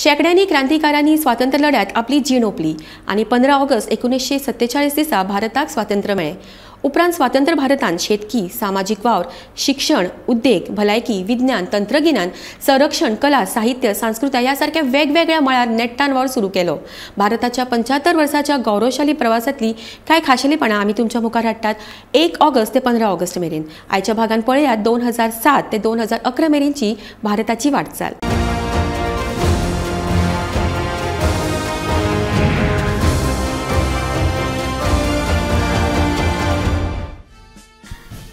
शेकड्यांनी क्रांतिकारांनी स्वातंत्र्य लढ्यात आपली जीण ओपली आणि पंदरा ऑगस्ट एकोणीसशे सत्तेचाळीस दिसा भारताक स्वातंत्र्य मेळ्ळें उपरांत स्वातंत्र्य भारतान शेतकी सामाजीक वावर शिक्षण उद्देग भलायकी विज्ञान तंत्रगिन्यान संरक्षण कला साहित्य संस्कृताय ह्या सारख्या वेगवेगळ्या मळार नेट्टान वावर सुरू केलो. भारताच्या पंच्याहत्तर वर्साच्या गौरवशाली प्रवासातली कांय खाशेलीपणां आमी तुमच्या मुखार हाडटात? एक ऑगस्ट ते पंदरा ऑगस्ट मेरेन. आयच्या भागान पळयात दोन हजार सात ते दोन हजार अकरा मेरेनची भारताची वाटचाल.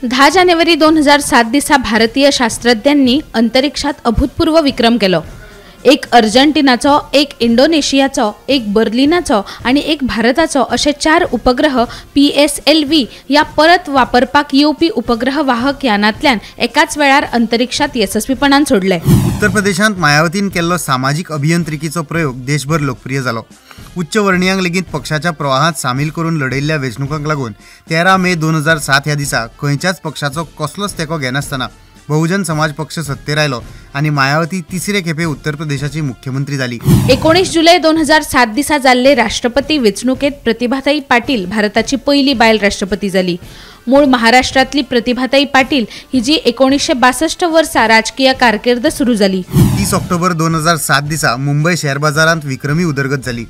दहा जानेवारी दोन हजार सात दिसा भारतीय शास्त्रज्ञांनी अंतरिक्षात अभूतपूर्व विक्रम केलो. एक अर्जंटिनाचो एक इंडोनेशियाचो एक बर्लिनाचो आणि एक भारताचो असे चार उपग्रह पी एस एल व्ही या परत वापरपाक येवपी उपग्रह वाहक यानांतल्यान एकाच वेळार अंतरिक्षात यशस्वीपणान सोडले. उत्तर प्रदेशांत मायावतीन केल्लो सामाजीक अभियंत्रिकीचो प्रयोग देशभर लोकप्रिय जालो उच्च वर्णियांक लेगीत पक्षाच्या प्रवाहात सामील करून लढयल्ल्या वेंचणुकांक लागून तेरा मे दोन हजार सात ह्या दिसा खंयच्याच पक्षाचो कसलोच तेंको घेनासतना बहुजन समाज पक्ष सत्तेर आयलो आनी मायावती तिसरे खेपे उत्तर प्रदेशाची मुख्यमंत्री जाली एकोणीस जुलै दोन हजार सात दिसा जाल्ले राष्ट्रपती वेंचणुकेत प्रतिभाताई पाटील भारताची पहिली बायल राष्ट्रपती जाली मूळ महाराष्ट्रातली प्रतिभाताई पाटील ही जी एकोणीसशे बासष्ट वर्सा राजकीय कारकीर्द सुरू जाली तीस ऑक्टोबर दोन हजार सात दिसा मुंबय शेअर बाजारांत विक्रमी उदरगत जाली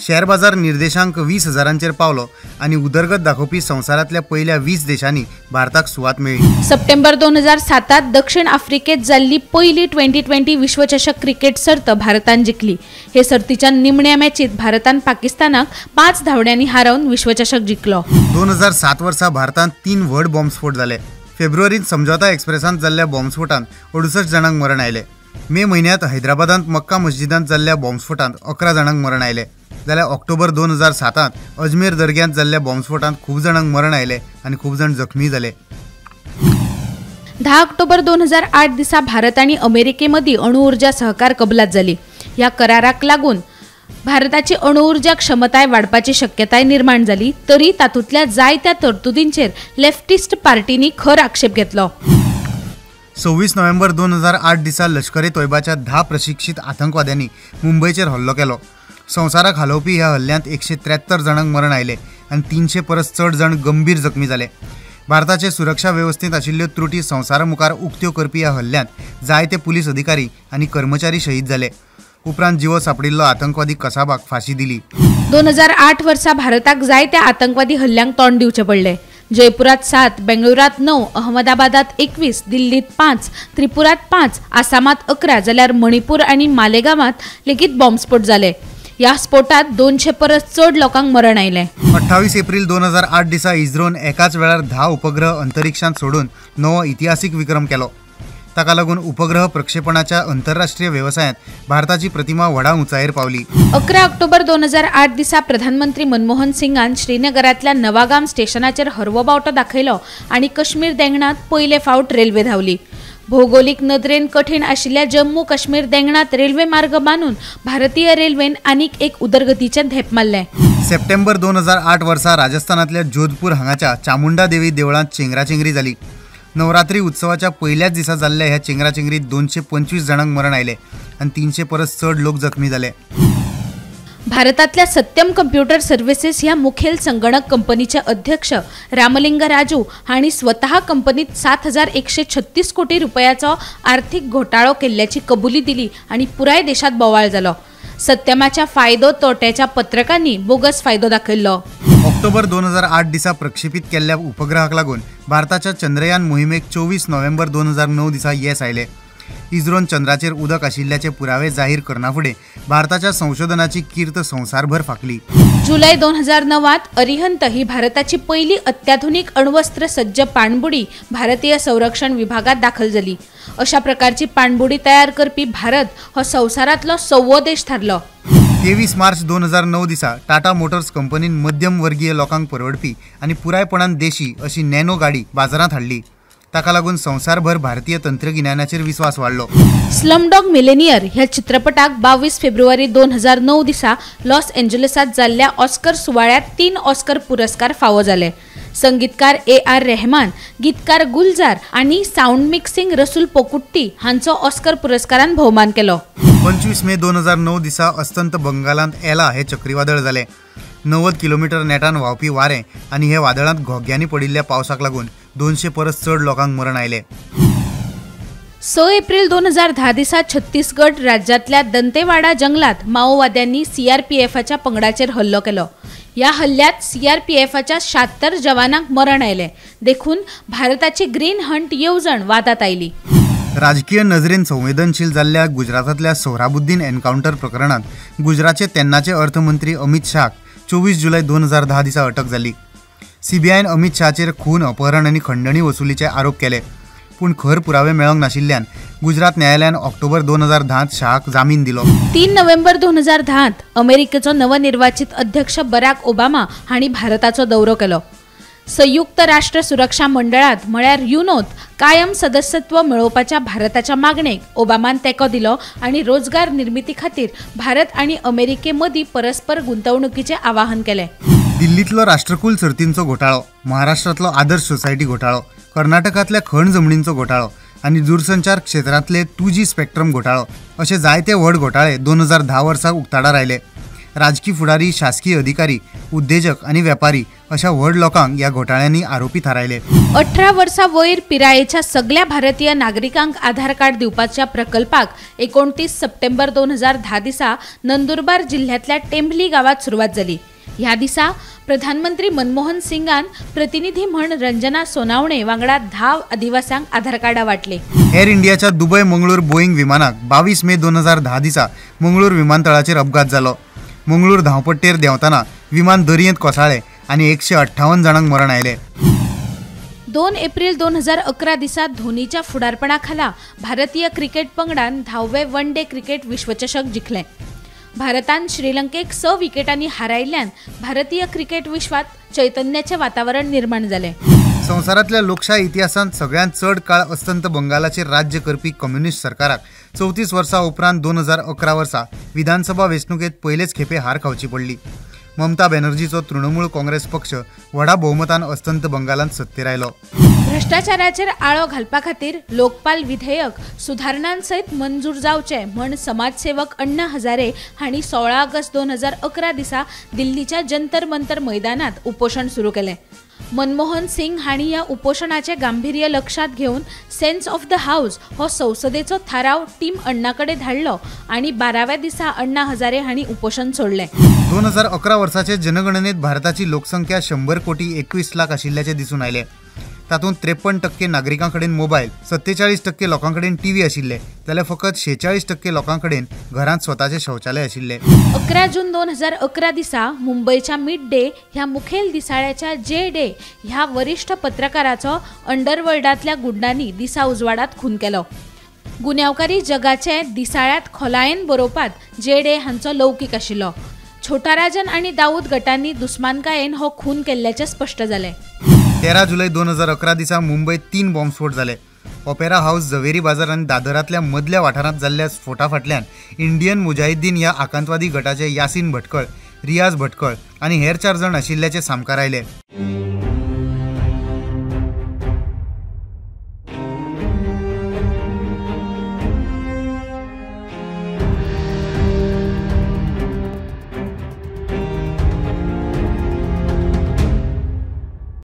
शेअर बाजार निर्देशांक वीस हजारांचेर पावलो आनी उदरगत दाखोवपी संवसारांतल्या पयल्या वीस देशांनी भारताक सुवात मेळ्ळी सप्टेंबर दोन हजार सातात दक्षिण आफ्रिकेत जाल्ली पहिली ट्वेंटी ट्वेंटी विश्वचषक क्रिकेट सर्त भारतान जिखली हे सर्तीच्या निमण्या मॅचीत भारतान पाकिस्तानाक पाच धांवड्यांनी हारोवन विश्वचषक जिखलो दोन हजार सात वर्सा भारतांत तीन व्हड बॉम्बस्फोट जाले फेब्रुवारींत समझोता एक्सप्रेसांत जाल्ल्या बॉम्बस्फोटांत अडुसश्ट जाणांक मरण आयले. मे म्हयन्यांत हैदराबादांत मक्का मस्जिदांत जाल्ल्या बॉम्बस्फोटांत अकरा जाणांक मरण आयले. जाल्यार ऑक्टोबर दोन हजार सातांत अजमेर दर्ग्यांत जाल्ल्या बॉम्बस्फोटांत खूब जाणांक मरण आयले आनी खूब जाण जखमी जाले दहा ऑक्टोबर दोन हजार आठ दिसा भारत आणि अमेरिकेमधीं अणुऊर्जा सहकार कबलात जाली ह्या कराराक लागून भारताची अणुऊर्जा क्षमताय वाडपाची शक्यताय निर्माण जाली तरी तातूंतल्या जायत्या तरतुदींचेर लेफ्टिस्ट पार्टींनी खर आक्षेप घेतलो. सव्वीस नोव्हेंबर दोन हजार आठ दिसा लष्कर तोयबाच्या धा प्रशिक्षीत आतंकवाद्यांनी मुंबयचेर हल्लो केलो. संवसाराक हालोवपी ह्या हल्ल्यांत एकशे त्र्याहत्तर जाणांक मरण आयले आनी तीनशे परस चड जाण गंभीर जखमी जाले भारताचे सुरक्षा वेवस्थेंत आशिल्ल्यो त्रुटी संवसारा मुखार उक्त्यो करपी ह्या हल्ल्यांत जायते पुलीस अधिकारी आनी कर्मचारी शहीद जाले उपरांत जिवो सापडिल्लो आतंकवादी कसाबाक फाशी दिली. दोन हजार आठ वर्सा भारताक जायत्या आतंकवादी हल्ल्यांक तोंड दिवचें पडलें. जयपुरात सात बेंगळुरात णव अहमदाबादात एकवीस दिल्लीत पांच त्रिपुरात पांच आसामात अकरा जाल्यार मणिपूर आनी मालेगावात लेगीत बॉम्बस्फोट जाले ह्या स्फोटात दोनशे परस चड लोकांक मरण आयलें. अठ्ठावीस एप्रील दोन हजार आठ दिसा इस्रोन एकाच वेळार धा उपग्रह अंतरिक्षांत सोडून नवो इतिहासीक विक्रम केलो. ताका लागून उपग्रह प्रक्षेपणाच्या आंतरराष्ट्रीय व्यवसायात भारताची प्रतिमा व्हडा उंचायेर पावली. अकरा ऑक्टोबर दोन हजार आठ दिसा प्रधानमंत्री मनमोहन सिंगान श्रीनगरातल्या नवागाम स्टेशनाचेर हरवो बावटो दाखयलो आनी काश्मीर देंगणात पयले फावट रेल्वे धांवली. भौगोलिक नदरेन कठीण आशिल्ल्या जम्मू काश्मीर देंगणात रेल्वे मार्ग बांदून भारतीय रेल्वेन आनीक एक उदरगतीचें धेप मारलें. सप्टेंबर दोन हजार आठ वर्सा राजस्थानातल्या जोधपूर हांगाच्या चामुंडा देवी देवळांत चेंगराचेंगरी जाली. नवरात्री उत्सवाच्या पहिल्याच दिसा जाल्ल्या ह्या चेंगराचेंगरीत दोनशे पंचवीस जाणांक मरण आयले आनी तीनशे परस चड लोक जखमी जाले भारतातल्या सत्यम कम्प्युटर सर्व्हिसेस ह्या मुखेल संगणक कंपनीचे अध्यक्ष रामलिंग राजू हांणी स्वतः कंपनीत सात हजार एकशे छत्तीस कोटी रुपयाचो आर्थीक घोटाळो केल्ल्याची कबुली दिली आणि पुराय देशात बोवाळ जालो सत्यमाच्या फायदो तोट्याच्या पत्रकांनी बोगस फायदो दाखयल्लो ऑक्टोबर दोन हजार आठ दिसा प्रक्षेपीत केल्ल्या उपग्रहाक लागून भारताच्या चंद्रयान मोहिमेक चोवीस नोव्हेंबर दोन हजार णव दिसा येस आयले. इस्रोन चंद्राचेर उदक आशिल्ल्याचे पुरावे जाहीर करना फुडें भारताच्या संशोधनाची कीर्त संवसारभर फाकली. जुलै दोन हजार नवात अरिहंत ही भारताची पहिली अत्याधुनिक अण्वस्त्र सज्ज पाणबुडी भारतीय संरक्षण विभागात दाखल झाली. अशा प्रकारची पाणबुडी तयार करपी भारत हो संवसारातलो सव्वो देश थारलो तेवीस मार्च दोन हजार णव दिसा टाटा मोटर्स कंपनीन मध्यम वर्गीय लोकांक परवडपी आनी पुरायपणान देशी अशी नॅनो गाडी बाजारांत हाडली. ताका लागून संवसारभर भारतीय तंत्रगिन्यानाचेर विस्वास वाडलो स्लमडॉग मिलेनियर ह्या चित्रपटाक बावीस फेब्रुवारी दोन हजार णव दिसा लॉस एंजलसात जाल्ल्या ऑस्कर सुवाळ्यात तीन ऑस्कर पुरस्कार फावो जाले. संगीतकार ए आर रेहमान गीतकार गुलजार आणि साऊंड मिक्सिंग रसूल पोकुट्टी हांचो ऑस्कर पुरस्कारान भोवमान केलो. पंचवीस मे दोन हजार णव दिसा अस्तंत बंगालांत एला हे चक्रीवादळ जालें. णव्वद किलोमीटर नेटान व्हांवपी वारें आनी हे वादळांत घोग्यांनी पडिल्ल्या पावसाक लागून दोनशे परस चड लोकांक मरण आयलें. स एप्रिल दोन हजार धा दिसा छत्तीसगड राज्यातल्या दंतेवाडा जंगलात माओवाद्यांनी सीआरपीएफच्या पंगडाचेर हल्लो केलो. या हल्ल्यात सीआरपीएफच्या शात्तर जवानांक मरण आयले. देखून भारताची ग्रीन हंट येवजण वादात आयली. राजकीय नजरेन संवेदनशील जाल्ल्या गुजरातांतल्या सोहराबुद्दीन एन्कावंटर प्रकरणात गुजरातचे तेन्नाचे अर्थमंत्री अमित शाहक चोवीस जुलय दोन हजार धा दिसा अटक जाली. सीबीआयन अमित शहाचेर खून अपहरण आनी खंडणी वसुलीचे आरोप केले. पूण खर पुरावे मेळोंक नाशिल्ल्यान गुजरात न्यायालयान ऑक्टोबर दोन हजार धांत शाहाक जामीन दिलो. तीन नोव्हेंबर दोन हजार धांत अमेरिकेचो नवनिर्वाचित अध्यक्ष बराक ओबामा हांणी भारताचो दौरो केलो. संयुक्त राष्ट्र सुरक्षा मंडळात म्हळ्यार युनोत कायम सदस्यत्व मेळोवपाच्या भारताच्या मागणेक ओबामान तेंको दिलो आनी रोजगार निर्मिती खातीर भारत आनी अमेरिके मदीं परस्पर गुंतवणुकीचें आवाहन केलें. दिल्लीतलो राष्ट्रकुल सर्तींचो घोटाळो महाराष्ट्रांतलो आदर्श सोसायटी घोटाळो कर्नाटकांतल्या खण जमणींचो घोटाळो आनी दूरसंचार क्षेत्रांतले टू जी स्पेक्ट्रम घोटाळो अशे जायते व्हड घोटाळे दोन हजार धा वर्सा उक्ताडार आयले राजकी फुडारी शासकीय अधिकारी उद्देजक आनी वेपारी अशा व्हड लोकांक ह्या घोटाळ्यांनी आरोपी थारायले. अठरा वर्सां वयर पिरायेच्या सगळ्या भारतीय नागरिकांक आधार कार्ड दिवपाच्या प्रकल्पाक एकोणतीस सप्टेंबर दोन हजार धा दिसा नंदुरबार जिल्ह्यातल्या टेंभली गावात सुरवात जाली ह्या दिसा प्रधानमंत्री मनमोहन सिंगान प्रतिनिधी म्हण रंजना सोनावणे वांगडा धा आदिवासांक आधार कार्डां वाटले. एअर इंडियाच्या दुबय मंगळूर बोईंग विमानाक बावीस मे दोन हजार धा दिसा मंगळूर विमानतळाचेर अपघात जालो. मंगळूर धांवपट्टेर देंवतना विमान दर्येंत कोसळ्ळें आनी एकशे अठ्ठावन जाणांक मरण आयलें. दोन एप्रिल दोन हजार अकरा दिसा धोनीच्या फुडारपणा खाला भारतीय क्रिकेट पंगडान धाव्वे वन डे क्रिकेट विश्वचषक जिखलें. भारतान श्रीलंकेक स विकेटांनी हारायल्यान भारतीय क्रिकेट विश्वात चैतन्याचें वातावरण निर्माण जालें संवसारांतल्या लोकशाय इतिहासांत सगळ्यांत चड काळ अस्तंत बंगालाचेर राज्य करपी कम्युनिस्ट सरकाराक चवतीस वर्सां उपरांत दोन हजार अकरा वर्सा विधानसभा वेंचणुकेंत पयलेच खेपे हार खावची पडली. ममता बॅनर्जीचो तृणमूळ काँग्रेस पक्ष व्हडा भोवमतान अस्तंत बंगालांत सत्तेर आयलो. भ्रष्टाचाराचेर आळो घालपा खातीर लोकपाल विधेयक सुधारणांसयत मंजूर जावचें म्हण समाजसेवक अण्णा हजारे हांणी सोळा ऑगस्ट दोन हजार अकरा दिसा दिल्लीच्या जंतर मंतर मैदानात उपोशण सुरू केलें. मनमोहन सिंग हांणी ह्या उपोशणाचें गांभीर्य लक्षात घेवन सेन्स ऑफ द हाऊस हो संसदेचो थाराव टीम अण्णा कडेन धाडलो आनी बाराव्या दिसा अण्णा हजारे हांणी उपोशण सोडलें. दोन हजार अकरा वर्साचे जनगणनेत भारताची लोकसंख्या शंभर कोटी एकवीस लाख आशिल्ल्याचे दिसून आयले तातूंत त्रेपन्न टक्के नागरिकां कडेन मोबायल सत्तेचाळीस टक्के लोकां कडेन टीव्ही आशिल्ले जाल्यार फकत शेचाळीस टक्के लोकां कडेन घरांत स्वताचें शौचालय आशिल्ले अकरा जून दोन हजार अकरा दिसा मुंबयच्या मिड डे ह्या मुखेल दिसाळ्याच्या जे डे ह्या वरिश्ठ पत्रकाराचो अंडरवर्ल्डांतल्या गुंडांनी दिसा उजवाडात खून केलो. गुन्यांवकारी जगाचे दिसाळ्यात खोलायेन बरोवपात जे डे हांचो लौकीक आशिल्लो. छोटा राजन आनी दाऊद गटांनी दुस्मानकायेन हो खून केल्ल्याचें स्पश्ट जालें. तेरा जुलय दोन हजार अकरा दिसा मुंबयत तीन बॉम्बस्फोट जाले ऑपेरा हाऊस झवेरी बाजार आनी दादरांतल्या मदल्या वाठारांत जाल्ल्या स्फोटा फाटल्यान इंडियन मुजाहिद्दीन ह्या आकांतवादी गटाचे यासीन भटकळ रियाज भटकळ आनी हेर चार जण आशिल्ल्याचे सामकार आयले